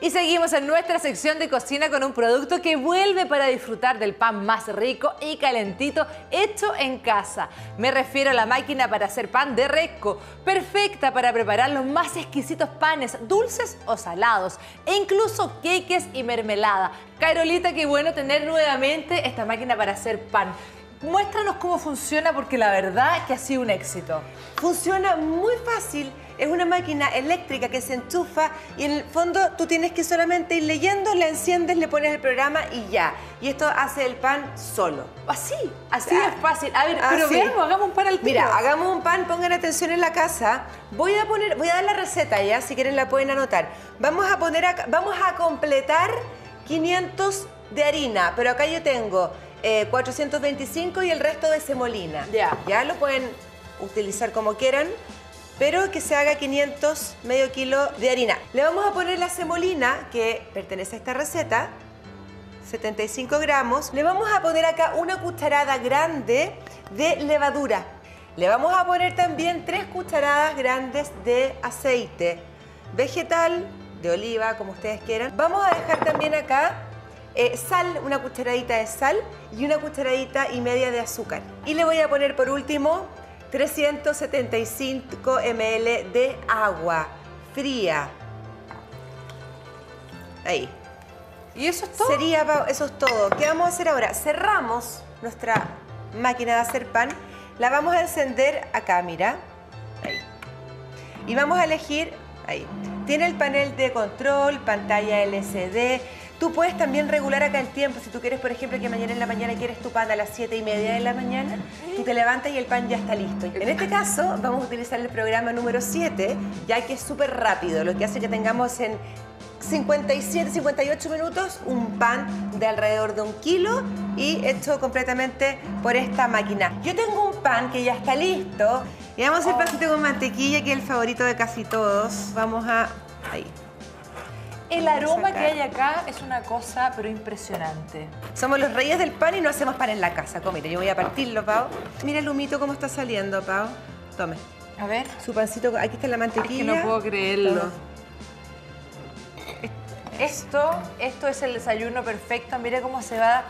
Y seguimos en nuestra sección de cocina con un producto que vuelve para disfrutar del pan más rico y calentito hecho en casa. Me refiero a la máquina para hacer pan de Resco, perfecta para preparar los más exquisitos panes, dulces o salados, e incluso queques y mermelada. Carolita, qué bueno tener nuevamente esta máquina para hacer pan. Muéstranos cómo funciona porque la verdad que ha sido un éxito. Funciona muy fácil. Es una máquina eléctrica que se enchufa y en el fondo tú tienes que solamente ir leyendo, la enciendes, le pones el programa y ya. Y esto hace el pan solo. Así, así es fácil. A ver, pero veamos, hagamos un pan al tiro. Mira, hagamos un pan, pongan atención en la casa. Voy a poner, voy a dar la receta ya, si quieren la pueden anotar. Vamos a poner, vamos a completar 500 de harina, pero acá yo tengo 425 eh, y el resto de semolina. Ya. Ya lo pueden utilizar como quieran, pero que se haga 500, medio kilo de harina. Le vamos a poner la semolina, que pertenece a esta receta, 75 gramos. Le vamos a poner acá una cucharada grande de levadura. Le vamos a poner también tres cucharadas grandes de aceite vegetal, de oliva, como ustedes quieran. Vamos a dejar también acá eh, sal, una cucharadita de sal y una cucharadita y media de azúcar. Y le voy a poner por último 375 ml de agua fría. Ahí. ¿Y eso es todo? Sería, eso es todo. ¿Qué vamos a hacer ahora? Cerramos nuestra máquina de hacer pan. La vamos a encender acá, mira. Ahí. Y vamos a elegir, ahí. Tiene el panel de control, pantalla LCD, Tú puedes también regular acá el tiempo. Si tú quieres, por ejemplo, que mañana en la mañana quieres tu pan a las 7 y media de la mañana, tú te levantas y el pan ya está listo. En este caso, vamos a utilizar el programa número 7, ya que es súper rápido, lo que hace que tengamos en 57, 58 minutos un pan de alrededor de un kilo y hecho completamente por esta máquina. Yo tengo un pan que ya está listo y vamos a hacer pancito con mantequilla, que es el favorito de casi todos. Vamos a... ahí. El aroma que hay acá es una cosa, pero impresionante. Somos los reyes del pan y no hacemos pan en la casa. Mira, yo voy a partirlo, Pau. Mira el humito cómo está saliendo, Pau. Tome. A ver. Su pancito, aquí está la mantequilla. Es que no puedo creerlo. Esto, esto es el desayuno perfecto. Mira cómo se va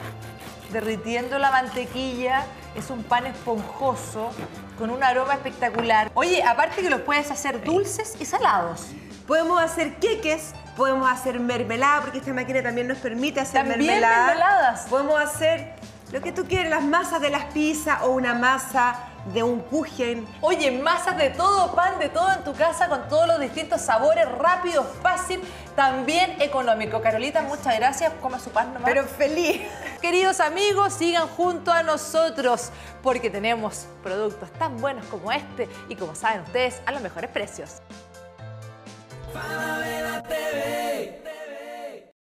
derritiendo la mantequilla. Es un pan esponjoso con un aroma espectacular. Oye, aparte que los puedes hacer dulces y salados. Podemos hacer queques, podemos hacer mermelada, porque esta máquina también nos permite hacer mermelada. mermeladas. Podemos hacer lo que tú quieras, las masas de las pizzas o una masa de un kuchen. Oye, masas de todo, pan de todo en tu casa con todos los distintos sabores, rápido, fácil, también económico. Carolita, muchas gracias. Coma su pan nomás. Pero feliz. Queridos amigos, sigan junto a nosotros porque tenemos productos tan buenos como este y como saben ustedes, a los mejores precios. TV.